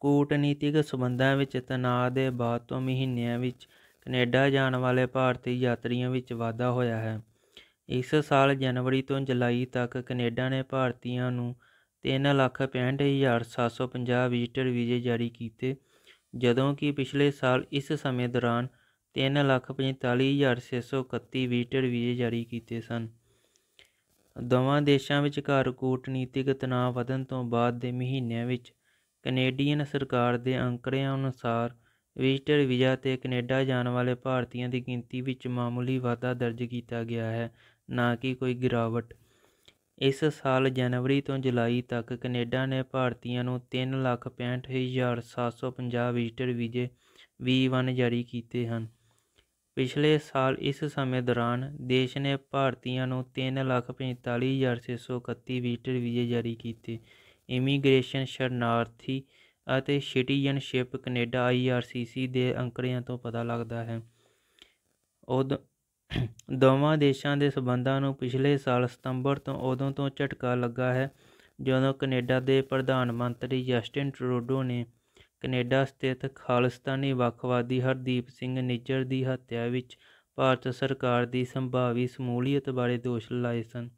ਕੂਟਨੀਤਿਕ ਸਬੰਧਾਂ ਵਿੱਚ ਤਣਾਅ ਦੇ ਬਾਅਦ ਤੋਂ ਮਹੀਨਿਆਂ ਵਿੱਚ ਕੈਨੇਡਾ ਜਾਣ ਵਾਲੇ ਭਾਰਤੀ ਯਾਤਰੀਆਂ ਵਿੱਚ ਵਾਧਾ ਹੋਇਆ ਹੈ। ਇਸ ਸਾਲ ਜਨਵਰੀ ਤੋਂ ਜੁਲਾਈ ਤੱਕ ਕੈਨੇਡਾ ਨੇ ਭਾਰਤੀਆਂ ਨੂੰ ਤਿੰਨ ਲੱਖ ਪੈਂਹਠ ਹਜ਼ਾਰ ਸੱਤ ਸੌ ਪੰਜਾਹ ਵਿਜ਼ਟਰ ਵੀਜ਼ੇ ਜਾਰੀ ਕੀਤੇ, ਜਦੋਂ ਕਿ ਪਿਛਲੇ ਸਾਲ ਇਸ ਸਮੇਂ ਦੌਰਾਨ ਤਿੰਨ ਲੱਖ ਪੰਤਾਲੀ ਹਜ਼ਾਰ ਛੇ ਸੌ ਇਕੱਤੀ ਵਿਜ਼ਟਰ ਵੀਜ਼ੇ ਜਾਰੀ ਕੀਤੇ ਸਨ। ਦੋਵਾਂ ਦੇਸ਼ਾਂ ਵਿਚਕਾਰ ਕੂਟਨੀਤਿਕ ਤਣਾਅ ਵਧਣ ਤੋਂ ਬਾਅਦ ਦੇ ਮਹੀਨਿਆਂ ਵਿੱਚ ਕੈਨੇਡੀਅਨ ਸਰਕਾਰ ਦੇ ਅੰਕੜਿਆਂ ਅਨੁਸਾਰ ਵਿਜ਼ਟਰ ਵੀਜ਼ਾ 'ਤੇ ਕੈਨੇਡਾ ਜਾਣ ਵਾਲੇ ਭਾਰਤੀਆਂ ਦੀ ਗਿਣਤੀ ਵਿੱਚ ਮਾਮੂਲੀ ਵਾਧਾ ਦਰਜ ਕੀਤਾ ਗਿਆ ਹੈ, ਨਾ ਕਿ ਕੋਈ ਗਿਰਾਵਟ। ਇਸ ਸਾਲ ਜਨਵਰੀ ਤੋਂ ਜੁਲਾਈ ਤੱਕ ਕੈਨੇਡਾ ਨੇ ਭਾਰਤੀਆਂ ਨੂੰ ਤਿੰਨ ਲੱਖ ਪੈਂਹਠ ਹਜ਼ਾਰ ਸੱਤ ਸੌ ਪੰਜਾਹ ਵਿਜ਼ਟਰ ਵੀਜ਼ੇ ਵੀ ਵਨ ਜਾਰੀ ਕੀਤੇ ਹਨ। ਪਿਛਲੇ ਸਾਲ ਇਸ ਸਮੇਂ ਦੌਰਾਨ ਦੇਸ਼ ਨੇ ਭਾਰਤੀਆਂ ਨੂੰ ਤਿੰਨ ਲੱਖ ਪੰਤਾਲੀ ਹਜ਼ਾਰ ਛੇ ਸੌ ਇਕੱਤੀ ਵਿਜ਼ਟਰ ਵੀਜ਼ੇ ਜਾਰੀ ਕੀਤੇ। ਇਮੀਗ੍ਰੇਸ਼ਨ ਸ਼ਰਨਾਰਥੀ ਅਤੇ ਸਿਟੀਜ਼ਨਸ਼ਿਪ ਕੈਨੇਡਾ ਆਈਆਰਸੀਸੀ ਦੇ ਅੰਕੜਿਆਂ ਤੋਂ ਪਤਾ ਲੱਗਦਾ ਹੈ। ਉਦ, ਦੋਵਾਂ ਦੇਸ਼ਾਂ ਦੇ ਸਬੰਧਾਂ ਨੂੰ ਪਿਛਲੇ ਸਾਲ ਸਤੰਬਰ ਤੋਂ ਉਦੋਂ ਤੋਂ ਝਟਕਾ ਲੱਗਾ ਹੈ, ਜਦੋਂ ਕੈਨੇਡਾ ਦੇ ਪ੍ਰਧਾਨ ਮੰਤਰੀ ਜਸਟਿਨ ਟਰੂਡੋ ਨੇ ਕੈਨੇਡਾ ਸਥਿਤ ਖਾਲਿਸਤਾਨੀ ਵੱਖਵਾਦੀ ਹਰਦੀਪ ਸਿੰਘ ਨਿੱਜਰ ਦੀ ਹੱਤਿਆ ਵਿੱਚ ਭਾਰਤ ਸਰਕਾਰ ਦੀ ਸੰਭਾਵੀ ਸਮੂਲੀਅਤ ਬਾਰੇ ਦੋਸ਼ ਲਾਏ ਸਨ।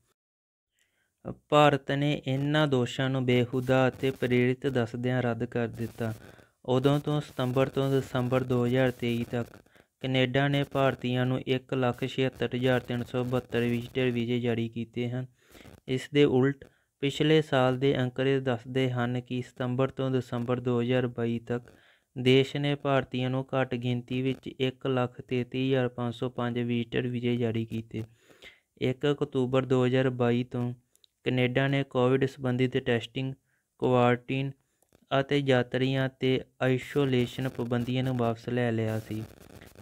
ਭਾਰਤ ਨੇ ਇਹਨਾਂ ਦੋਸ਼ਾਂ ਨੂੰ ਬੇਹੂਦਾ ਅਤੇ ਪ੍ਰੇਰਿਤ ਦੱਸਦਿਆਂ ਰੱਦ ਕਰ ਦਿੱਤਾ। ਉਦੋਂ ਤੋਂ ਸਤੰਬਰ ਤੋਂ ਦਸੰਬਰ 2023 ਤੱਕ ਕੈਨੇਡਾ ਨੇ ਭਾਰਤੀਆਂ ਨੂੰ ਇੱਕ ਲੱਖ ਛਿਹੱਤਰ ਹਜ਼ਾਰ ਤਿੰਨ ਸੌ ਬਹੱਤਰ ਵਿਜ਼ਟਰ ਵੀਜ਼ੇ ਜਾਰੀ ਕੀਤੇ ਹਨ। ਇਸ ਦੇ ਉਲਟ ਪਿਛਲੇ ਸਾਲ ਦੇ ਅੰਕੜੇ ਦੱਸਦੇ ਹਨ ਕਿ ਸਤੰਬਰ ਤੋਂ ਦਸੰਬਰ 2022 ਤੱਕ ਦੇਸ਼ ਨੇ ਭਾਰਤੀਆਂ ਨੂੰ ਘੱਟ ਗਿਣਤੀ ਵਿੱਚ ਇੱਕ ਲੱਖ ਤੇਤੀ ਹਜ਼ਾਰ ਪੰਜ ਸੌ ਪੰਜ ਵਿਜ਼ਟਰ ਵੀਜ਼ੇ ਜਾਰੀ ਕੀਤੇ। 1 ਅਕਤੂਬਰ 2022 ਤੋਂ ਕੈਨੇਡਾ ਨੇ ਕੋਵਿਡ ਸੰਬੰਧਿਤ ਟੈਸਟਿੰਗ, ਕੁਆਰਟੀਨ ਅਤੇ ਯਾਤਰੀਆਂ 'ਤੇ ਆਈਸੋਲੇਸ਼ਨ ਪਾਬੰਦੀਆਂ ਨੂੰ ਵਾਪਸ ਲੈ ਲਿਆ ਸੀ।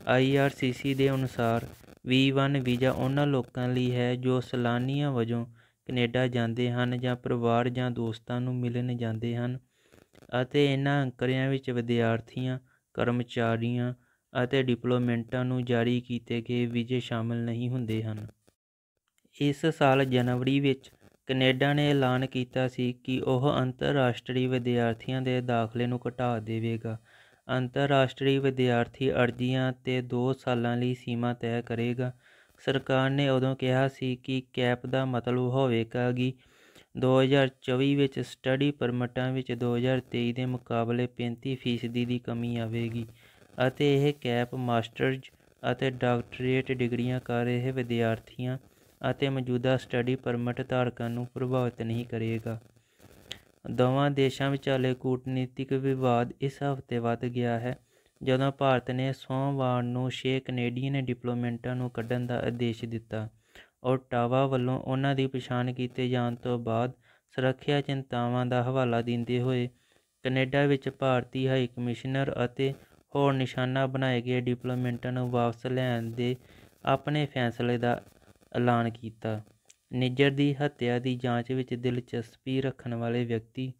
ਆਈਆਰਸੀਸੀ ਦੇ ਅਨੁਸਾਰ ਵੀ1 ਵੀਜ਼ਾ ਉਹਨਾਂ ਲੋਕਾਂ ਲਈ ਹੈ ਜੋ ਸੈਲਾਨੀਆਂ ਵਜੋਂ ਕੈਨੇਡਾ ਜਾਂਦੇ ਹਨ ਜਾਂ ਪਰਿਵਾਰ ਜਾਂ ਦੋਸਤਾਂ ਨੂੰ ਮਿਲਣ ਜਾਂਦੇ ਹਨ ਅਤੇ ਇਹਨਾਂ ਅੰਕੜਿਆਂ ਵਿੱਚ ਵਿਦਿਆਰਥੀਆਂ, ਕਰਮਚਾਰੀਆਂ ਅਤੇ ਡਿਪਲੋਮੈਂਟਾਂ ਨੂੰ ਜਾਰੀ ਕੀਤੇ ਗਏ ਵੀਜ਼ੇ ਸ਼ਾਮਲ ਨਹੀਂ ਹੁੰਦੇ ਹਨ। ਇਸ ਸਾਲ ਜਨਵਰੀ ਵਿੱਚ ਕੈਨੇਡਾ ਨੇ ਐਲਾਨ ਕੀਤਾ ਸੀ ਕਿ ਉਹ ਅੰਤਰਰਾਸ਼ਟਰੀ ਵਿਦਿਆਰਥੀਆਂ ਦੇ ਦਾਖਲੇ ਨੂੰ ਘਟਾ ਦੇਵੇਗਾ। ਅੰਤਰਰਾਸ਼ਟਰੀ ਵਿਦਿਆਰਥੀ ਅਰਜ਼ੀਆਂ 'ਤੇ ਦੋ ਸਾਲਾਂ ਲਈ ਸੀਮਾ ਤੈਅ ਕਰੇਗਾ। ਸਰਕਾਰ ਨੇ ਉਦੋਂ ਕਿਹਾ ਸੀ ਕਿ ਕੈਪ ਦਾ ਮਤਲਬ ਹੋਵੇਗਾ ਕਿ 2024 ਵਿੱਚ ਸਟੱਡੀ ਪਰਮਿਟਾਂ ਵਿੱਚ 2023 ਦੇ ਮੁਕਾਬਲੇ 35% ਦੀ ਕਮੀ ਆਵੇਗੀ ਅਤੇ ਇਹ ਕੈਪ ਮਾਸਟਰਜ਼ ਅਤੇ ਡਾਕਟਰੇਟ ਡਿਗਰੀਆਂ ਕਰ ਰਹੇ ਵਿਦਿਆਰਥੀਆਂ ਅਤੇ ਮੌਜੂਦਾ ਸਟੱਡੀ ਪਰਮਿਟ ਧਾਰਕਾਂ ਨੂੰ ਪ੍ਰਭਾਵਿਤ ਨਹੀਂ ਕਰੇਗਾ। ਦੋਵਾਂ ਦੇਸ਼ਾਂ ਵਿਚਾਲੇ ਕੂਟਨੀਤਿਕ ਵਿਵਾਦ ਇਸ ਹਫ਼ਤੇ ਵੱਧ ਗਿਆ ਹੈ, ਜਦੋਂ ਭਾਰਤ ਨੇ ਸੋਮਵਾਰ ਨੂੰ ਛੇ ਕੈਨੇਡੀਅਨ ਡਿਪਲੋਮੈਂਟਾਂ ਨੂੰ ਕੱਢਣ ਦਾ ਆਦੇਸ਼ ਦਿੱਤਾ। ਔਰ ਟਾਵਾ ਵੱਲੋਂ ਉਹਨਾਂ ਦੀ ਪਛਾਣ ਕੀਤੇ ਜਾਣ ਤੋਂ ਬਾਅਦ ਸੁਰੱਖਿਆ ਚਿੰਤਾਵਾਂ ਦਾ ਹਵਾਲਾ ਦਿੰਦੇ ਹੋਏ ਕੈਨੇਡਾ ਵਿੱਚ ਭਾਰਤੀ ਹਾਈ ਕਮਿਸ਼ਨਰ ਅਤੇ ਹੋਰ ਨਿਸ਼ਾਨਾ ਬਣਾਏ ਗਏ ਡਿਪਲੋਮੈਂਟਾਂ ਨੂੰ ਵਾਪਸ ਲੈਣ ਦੇ ਆਪਣੇ ਫੈਸਲੇ ਦਾ ਐਲਾਨ ਕੀਤਾ। ਨਿੱਜਰ ਦੀ ਹੱਤਿਆ ਦੀ ਜਾਂਚ ਵਿੱਚ ਦਿਲਚਸਪੀ ਰੱਖਣ ਵਾਲੇ ਵਿਅਕਤੀ